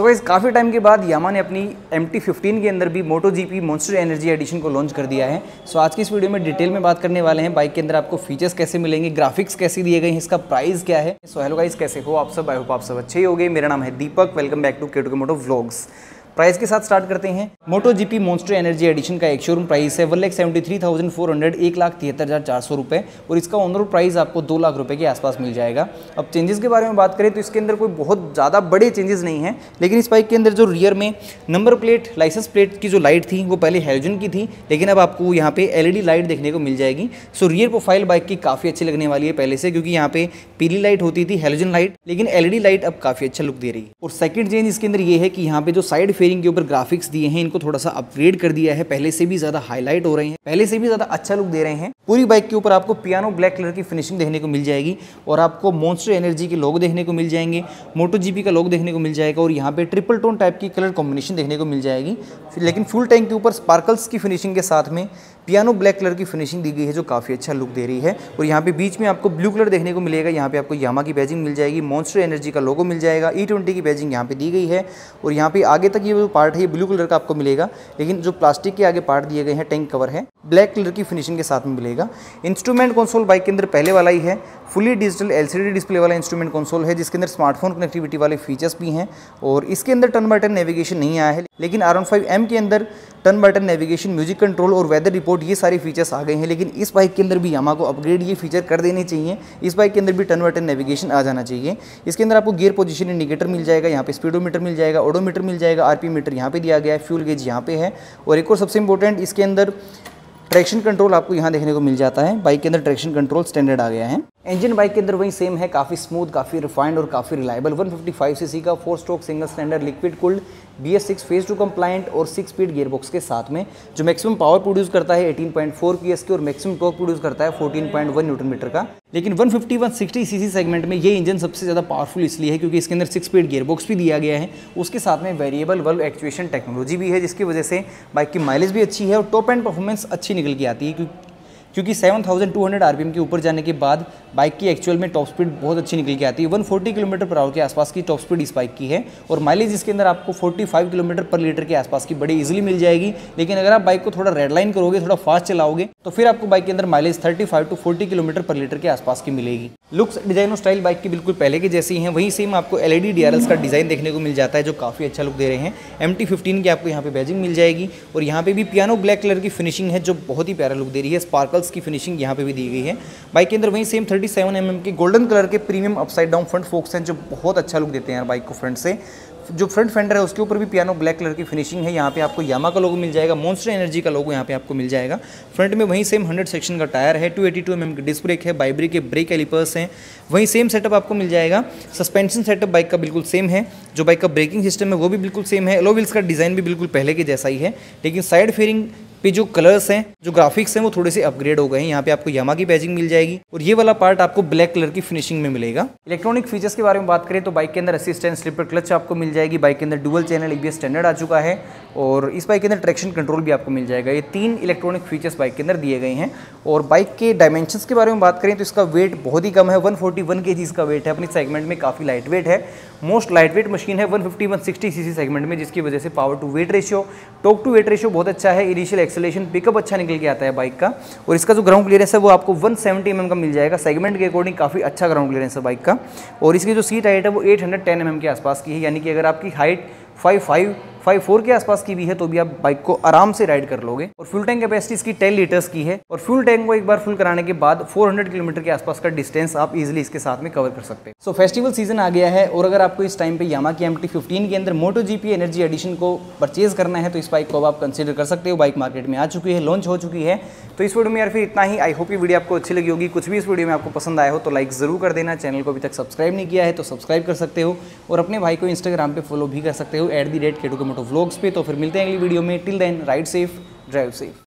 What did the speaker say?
सो so काफ़ी time के बाद यामा ने अपनी एम टी के अंदर भी Moto G P Monster Energy edition को लॉन्च कर दिया है। सो so आज की इस वीडियो में डिटेल में बात करने वाले हैं बाइक के अंदर आपको फीचर्स कैसे मिलेंगे ग्राफिक्स कैसे दिए गए हैं, इसका प्राइस क्या है। सो हेलो गाइस कैसे हो आप सब? आई होप आप सब अच्छे ही हो गए मेरा नाम है Deepak welcome back to K two के मोटो व्लॉग्स प्राइस के साथ स्टार्ट करते हैं। Moto GP Monster Energy edition का एक शोरूम प्राइस है one lakh seventy three thousand four hundred एक लाख तिहत्तर हज़ार चार सौ रुपये और इसका ऑनर प्राइस आपको दो लाख रुपए के आसपास मिल जाएगा। अब चेंजेस के बारे में बात करें तो इसके अंदर कोई बहुत ज़्यादा बड़े चेंजेस नहीं है, लेकिन इस बाइक के अंदर जो रियर में नंबर प्लेट लाइसेंस प्लेट की जो लाइट थी, वो पहले हेलोजन की थी, लेकिन अब आपको यहाँ पे एलईडी लाइट देखने को मिल जाएगी। सो रियर प्रोफ़ाइल बाइक की काफ़ी अच्छी लगने वाली है पहले से, क्योंकि यहाँ पे पीली लाइट होती थी हेलोजन लाइट लेकिन एलईडी लाइट अब काफ़ी अच्छा लुक दे रही है। और सेकंड चेंज इसके अंदर ये है कि यहाँ पे जो साइड फेयरिंग के ऊपर ग्राफिक्स दिए हैं, इनको थोड़ा सा अपग्रेड कर दिया है। पहले से भी ज़्यादा हाईलाइट हो रहे हैं। पहले से भी ज़्यादा अच्छा लुक दे रहे हैं। पूरी बाइक के ऊपर आपको पियानो ब्लैक कलर की फिनिशिंग देखने को मिल जाएगी और आपको मॉन्स्टर एनर्जी के लोग देखने को मिल जाएँगे मोटो जीपी का लोग देखने को मिल जाएगा और यहाँ पे ट्रिपल टोन टाइप की कलर कॉम्बिनेशन देखने को मिल जाएगी। लेकिन फुल टैंक के ऊपर स्पार्कल्स की फिनिशिंग के साथ में पियानो ब्लैक कलर की फिनिशिंग दी गई है, जो काफ़ी अच्छा लुक दे रही है। और यहाँ पे बीच में आपको ब्लू कलर देखने को मिलेगा। यहाँ पे आपको यामा की बैजिंग मिल जाएगी मॉन्स्टर एनर्जी का लोगो मिल जाएगा ई ट्वेंटी की बैजिंग यहाँ पे दी गई है। और यहाँ पे आगे तक ये जो पार्ट है, ये ब्लू कलर का आपको मिलेगा, लेकिन जो प्लास्टिक के आगे पार्ट दिए गए हैं टैंक कवर है ब्लैक कलर की फिनिशिंग के साथ में मिलेगा। इंस्ट्रूमेंट कंसोल बाइक के अंदर पहले वाला ही है फुली डिजिटल एलसीडी डिस्प्ले वाला इंस्ट्रूमेंट कंसोल है, जिसके अंदर स्मार्टफ़ोन कनेक्टिविटी वाले फीचर्स भी हैं और इसके अंदर टर्न बाय टर्न नेविगेशन नहीं आया है, लेकिन आर फाइव एम के अंदर turn by turn navigation music control और वेदर रिपोर्ट ये सारे फीचर्स आ गए हैं, लेकिन इस बाइक के अंदर भी यामा को अपग्रेड ये फीचर कर देने चाहिए। इस बाइक के अंदर भी टर्न बाय टर्न नेविगेशन आ जाना चाहिए। इसके अंदर आपको गियर पोजीशन इंडिकेटर मिल जाएगा, यहाँ पे स्पीडोमीटर मिल जाएगा ओडोमीटर मिल जाएगा आरपी मीटर यहाँ पे दिया गया है फ्यूल गेज यहाँ पे है। और एक और सबसे इंपॉर्टेंट इसके अंदर ट्रैक्शन कंट्रोल आपको यहाँ देखने को मिल जाता है। बाइक के अंदर ट्रैक्शन कंट्रोल स्टैंडर्ड आ गया है। इंजन बाइक के अंदर वही सेम है, काफ़ी स्मूथ काफ़ी रिफाइंड और काफ़ी रिलायबल 155 सीसी का four stroke single standard liquid cooled B S six phase two complaint और सिक्स स्पीड गियरबॉक्स के साथ में, जो मैक्सिमम पावर प्रोड्यूस करता है 18.4 पीएस की और मैक्सिमम टॉर्क प्रोड्यूस करता है 14.1 न्यूटन मीटर का। लेकिन 150 160 सीसी सेगमेंट में ये इंजन सबसे ज़्यादा पावरफुल इसलिए है क्योंकि इसके अंदर सिक्स स्पीड गियरबॉक्स भी दिया गया है। उसके साथ में वेरिएबल वल्व एक्चुएशन टेक्नोलॉजी भी है, जिसकी वजह से बाइक की माइलेज भी अच्छी है और टॉप एंड परफॉर्मेंस अच्छी निकल के आती है क्योंकि 7200 आरपीएम के ऊपर जाने के बाद बाइक की एक्चुअल में टॉप स्पीड बहुत अच्छी निकल के आती है। 140 किलोमीटर पर आवर के आसपास की टॉप स्पीड इस बाइक की है और माइलेज इसके अंदर आपको 45 किलोमीटर पर लीटर के आसपास की बड़ी इजीली मिल जाएगी। लेकिन अगर आप बाइक को थोड़ा रेड लाइन करोगे, थोड़ा फास्ट चलाओगे तो फिर आपको बाइक के अंदर mileage thirty two forty kilometre per litre के आसपास की मिलेगी। लुक्स डिज़ाइन और स्टाइल बाइक की बिल्कुल पहले की जैसी है। वहीं सेम आपको एल ई का डिज़ाइन देखने को मिल जाता है, जो काफ़ी अच्छा लुक दे रहे हैं। एम टी की आपको यहाँ पे बैजिंग मिल जाएगी और यहाँ पे भी पियानो ब्लैक कलर की फिनिशिंग है, जो बहुत ही प्यारा लुक दे रही है। स्पार्कल्स की फिनिशिंग यहाँ पे भी दी गई है। बाइक के अंदर वहीं सेम 37 सेवन mm के गोल्डन कलर के premium upside down front forks हैं जो बहुत अच्छा लुक देते हैं बाइक को फ्रंट से। जो फ्रंट फेंडर है उसके ऊपर भी पियानो ब्लैक कलर की फिनिशिंग है। यहाँ पे आपको यामा का लोगो मिल जाएगा मॉन्स्टर एनर्जी का लोगो यहाँ पे आपको मिल जाएगा। फ्रंट में वहीं सेम 100 सेक्शन का टायर है 282 एटी mm का डिस्क ब्रेक है बाइब्री के ब्रेक एलिपर्स हैं। वहीं सेम सेटअप आपको मिल जाएगा सस्पेंशन सेटअप बाइक का बिल्कुल सेम है। जो बाइक का ब्रेकिंग सिस्टम है वो भी बिल्कुल सेम है। एलो व्हील्स का डिज़ाइन भी बिल्कुल पहले के जैसा ही है। लेकिन साइड फेयरिंग पे जो कलर्स हैं, जो ग्राफिक्स हैं, वो थोड़े से अपग्रेड हो गए हैं। यहाँ पे आपको यामा की बैजिंग मिल जाएगी और ये वाला पार्ट आपको ब्लैक कलर की फिनिशिंग में मिलेगा। इलेक्ट्रॉनिक फीचर्स के बारे में बात करें तो बाइक के अंदर असिस्टेंट स्लिपर क्लच आपको मिल जाएगी। बाइक के अंदर डुअल चैनल एबीएस स्टैंडर्ड आ चुका है और इस बाइक के अंदर ट्रैक्शन कंट्रोल भी आपको मिल जाएगा। ये तीन इलेक्ट्रॉनिक फीचर्स बाइक के अंदर दिए गए हैं और बाइक के डायमेंशंस के बारे में बात करें तो इसका वेट बहुत ही कम है। 141 फोर्टी का वेट है। अपनी सेगमेंट में काफ़ी लाइट वेट है। मोस्ट लाइट वेट मशीन है 150 160 सीसी सेगमेंट में, जिसकी वजह से power to weight ratio torque to weight ratio बहुत अच्छा है। इनिशियल एक्सेलेशन पिकअप अच्छा निकल के आता है बाइक का। और इसका जो ग्राउंड क्लियरेंस है, वो आपको 170 सेवेंटी mm का मिल जाएगा। सेगमेंट के अकॉर्डिंग काफ़ी अच्छा ग्राउंड क्लियरेंस है बाइक का। और इसकी जो सीट हाइट है, वो 810 mm के आसपास की है। यानी कि अगर आपकी height five five five four के आसपास की भी है तो भी आप बाइक को आराम से राइड कर लोगे। और फ्यूल टैंक कैपेसिटी इसकी टेन लीटर्स की है। और फ्यूल टैंक को एक बार फुल कराने के बाद 400 किलोमीटर के आसपास का डिस्टेंस आप इजिली इसके साथ में कवर कर सकते हैं। सो फेस्टिवल सीज़न आ गया है, और अगर आपको इस टाइम पे यामा की एम टी के अंदर मोटो जीपी एनर्जी एडिशन को परचेज करना है तो इस बाइक को आप कंसिडर कर सकते हो। बाइक मार्केट में आ चुकी है लॉन्च हो चुकी है। तो इस वीडियो में यार फिर इतना ही। आई होप ये वीडियो आपको अच्छी लगी होगी। कुछ भी इस वीडियो में आपको पसंद आया हो तो लाइक ज़रूर कर देना। चैनल को अभी तक सब्सक्राइब नहीं किया है तो सब्सक्राइब कर सकते हो। और अपने भाई को इंस्टाग्राम पे फॉलो भी कर सकते हो एट दी रेट के मोटो व्लॉग्स पे तो फिर मिलते हैं अगली वीडियो में till then ride safe drive safe